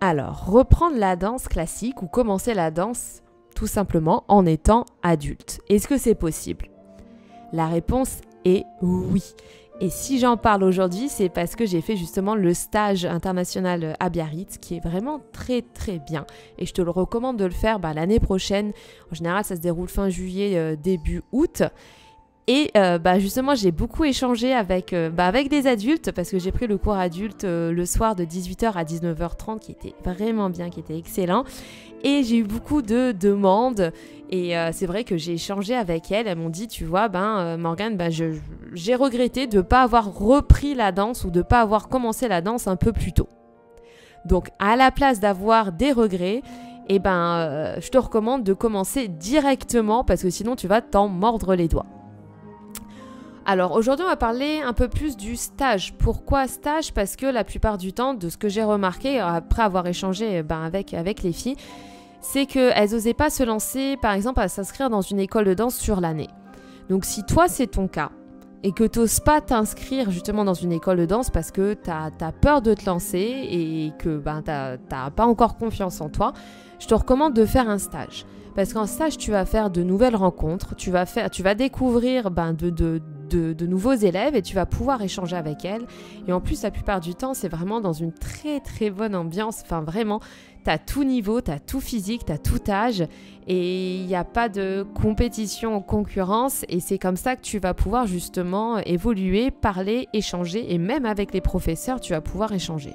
Alors, reprendre la danse classique ou commencer la danse tout simplement en étant adulte. Est-ce que c'est possible? La réponse est oui. Et si j'en parle aujourd'hui, c'est parce que j'ai fait justement le stage international à Biarritz, qui est vraiment très très bien. Et je te le recommande de le faire bah, l'année prochaine. En général, ça se déroule fin juillet, euh, début août. Et euh, bah justement, j'ai beaucoup échangé avec, euh, bah, avec des adultes parce que j'ai pris le cours adulte le soir de 18h à 19h30 qui était vraiment bien, qui était excellent. Et j'ai eu beaucoup de demandes et euh, c'est vrai que j'ai échangé avec elles. Elles m'ont dit, tu vois, ben euh, Morgane, ben, j'ai regretté de ne pas avoir repris la danse ou de ne pas avoir commencé la danse un peu plus tôt. Donc à la place d'avoir des regrets, eh ben, euh, je te recommande de commencer directement parce que sinon tu vas t'en mordre les doigts. Alors aujourd'hui on va parler un peu plus du stage. Pourquoi stage? Parce que la plupart du temps, de ce que j'ai remarqué après avoir échangé ben, avec, les filles, c'est qu'elles n'osaient pas se lancer, par exemple, à s'inscrire dans une école de danse sur l'année. Donc si toi c'est ton cas, et que tu n'oses pas t'inscrire justement dans une école de danse parce que tu as, peur de te lancer et que ben, tu n'as pas encore confiance en toi, je te recommande de faire un stage. Parce qu'en stage, tu vas faire de nouvelles rencontres, tu vas, faire, tu vas découvrir ben, de, de, de, nouveaux élèves et tu vas pouvoir échanger avec elles. Et en plus, la plupart du temps, c'est vraiment dans une très très bonne ambiance. Enfin, vraiment, tu as tout niveau, tu as tout physique, tu as tout âge et il n'y a pas de compétition concurrence. Et c'est comme ça que tu vas pouvoir justement évoluer, parler, échanger et même avec les professeurs, tu vas pouvoir échanger.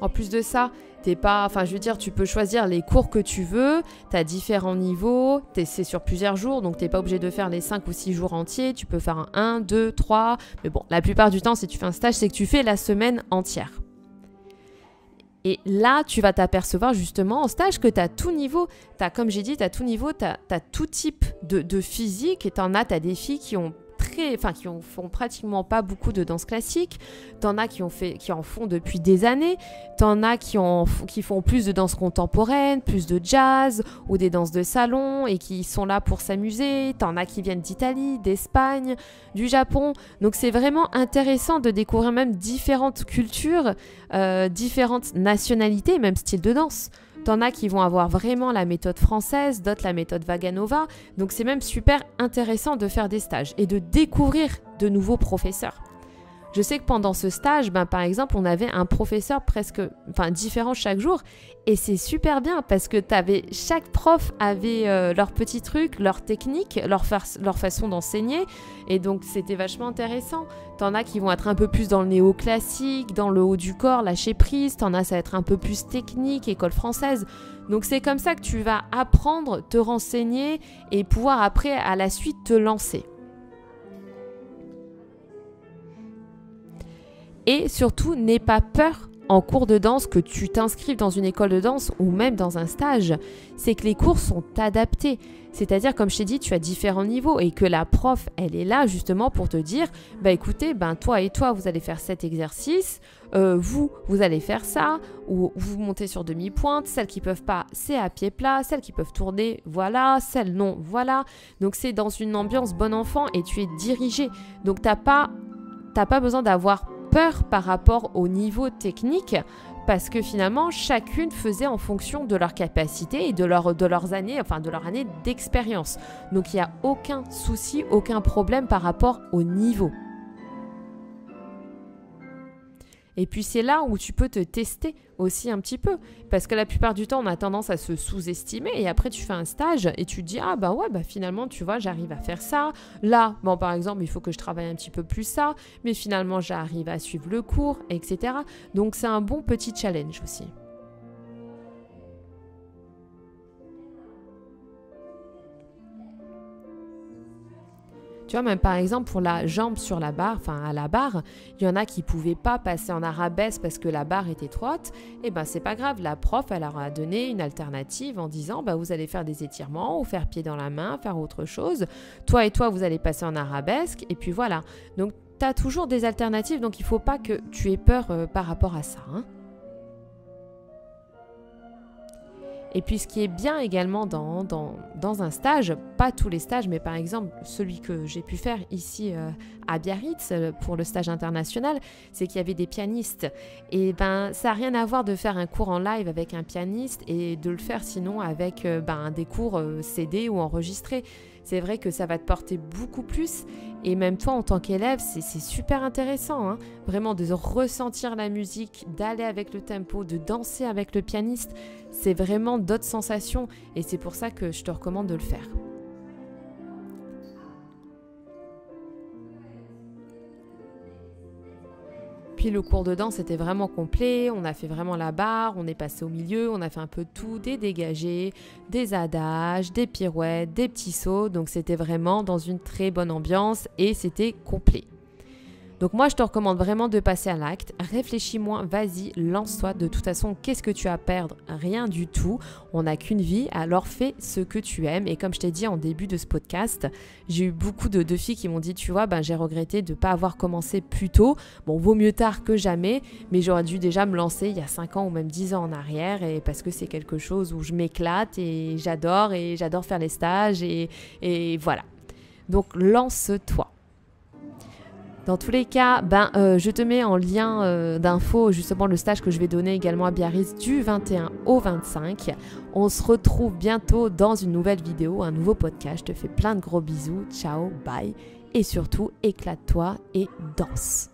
En plus de ça, T'es pas, enfin, je veux dire, tu peux choisir les cours que tu veux, tu as différents niveaux, c'est sur plusieurs jours, donc t'es pas obligé de faire les 5 ou 6 jours entiers, tu peux faire un 1, 2, 3, mais bon, la plupart du temps, si tu fais un stage, c'est que tu fais la semaine entière. Et là, tu vas t'apercevoir justement en stage que tu as tout niveau. Comme j'ai dit, tu as tout niveau, tu as, tout type de, de physique. Et tu en as, tu as des filles qui ont enfin qui en font pratiquement pas beaucoup de danse classique. T'en as qui en fait, qui en font depuis des années. T'en as qui en, qui font plus de danse contemporaine, plus de jazz ou des danses de salon et qui sont là pour s'amuser. T'en as qui viennent d'Italie, d'Espagne, du Japon. Donc c'est vraiment intéressant de découvrir même différentes cultures, euh, différentes nationalités, même styles de danse. T'en as qui vont avoir vraiment la méthode française, d'autres la méthode Vaganova. Donc c'est même super intéressant de faire des stages et de découvrir de nouveaux professeurs. Je sais que pendant ce stage, ben, par exemple, on avait un professeur presque enfin, différent chaque jour. Et c'est super bien parce que avais, chaque prof avait euh, leur petit truc, leur technique, leur, leur façon d'enseigner. Et donc, c'était vachement intéressant. T'en as qui vont être un peu plus dans le néoclassique, dans le haut du corps, lâcher prise. T'en as, ça va être un peu plus technique, école française. Donc, c'est comme ça que tu vas apprendre, te renseigner et pouvoir après, à la suite, te lancer. Et surtout, n'aie pas peur en cours de danse que tu t'inscrives dans une école de danse ou même dans un stage, c'est que les cours sont adaptés. C'est-à-dire, comme je t'ai dit, tu as différents niveaux et que la prof, elle est là justement pour te dire, bah écoutez, ben toi et toi, vous allez faire cet exercice, euh, vous, vous allez faire ça, ou vous montez sur demi-pointe, celles qui peuvent pas, c'est à pied plat, celles qui peuvent tourner, voilà, celles non, voilà. Donc c'est dans une ambiance bon enfant et tu es dirigé. Donc t'as pas, t'as pas besoin d'avoir par rapport au niveau technique parce que finalement chacune faisait en fonction de leur capacité et de, leur, leurs années, de leur année d'expérience. Donc il n'y a aucun souci, aucun problème par rapport au niveau. Et puis c'est là où tu peux te tester aussi un petit peu. Parce que la plupart du temps, on a tendance à se sous-estimer. Et après, tu fais un stage et tu te dis, ah bah ouais, bah finalement, tu vois, j'arrive à faire ça. Là, bon, par exemple, il faut que je travaille un petit peu plus ça. Mais finalement, j'arrive à suivre le cours, etc. Donc c'est un bon petit challenge aussi. Tu vois, même par exemple pour la jambe sur la barre, enfin à la barre, il y en a qui pouvaient pas passer en arabesque parce que la barre était étroite. Et eh ben c'est pas grave, la prof elle leur a donné une alternative en disant bah vous allez faire des étirements ou faire pied dans la main, faire autre chose. Toi et toi vous allez passer en arabesque et puis voilà. Donc tu as toujours des alternatives donc il faut pas que tu aies peur euh, par rapport à ça. Hein. Et puis ce qui est bien également dans, dans, un stage, pas tous les stages, mais par exemple celui que j'ai pu faire ici euh, à Biarritz euh, pour le stage international, c'est qu'il y avait des pianistes. Et ben ça n'a rien à voir de faire un cours en live avec un pianiste et de le faire sinon avec euh, ben, des cours CD ou enregistrés c'est vrai que ça va te porter beaucoup plus. Et même toi, en tant qu'élève, c'est super intéressant. Hein. Vraiment de ressentir la musique, d'aller avec le tempo, de danser avec le pianiste. C'est vraiment d'autres sensations. Et c'est pour ça que je te recommande de le faire. Le cours de danse était vraiment complet, on a fait vraiment la barre, on est passé au milieu, on a fait un peu tout, des dégagés, des adages, des pirouettes, des petits sauts, donc c'était vraiment dans une très bonne ambiance et c'était complet. Donc moi, je te recommande vraiment de passer à l'acte. Réfléchis moins, vas-y, lance-toi. De toute façon, qu'est-ce que tu as à perdre? Rien du tout. On n'a qu'une vie, alors fais ce que tu aimes. Et comme je t'ai dit en début de ce podcast, j'ai eu beaucoup de, filles qui m'ont dit, tu vois, ben, j'ai regretté de ne pas avoir commencé plus tôt. Bon, vaut mieux tard que jamais, mais j'aurais dû déjà me lancer il y a 5 ans ou même 10 ans en arrière, et parce que c'est quelque chose où je m'éclate et j'adore, et j'adore faire les stages, et, et voilà. Donc lance-toi. Dans tous les cas, ben, euh, je te mets en lien euh, d'infos justement le stage que je vais donner également à Biarritz du 21 au 25. On se retrouve bientôt dans une nouvelle vidéo, un nouveau podcast. Je te fais plein de gros bisous. Ciao, bye. Et surtout, éclate-toi et danse.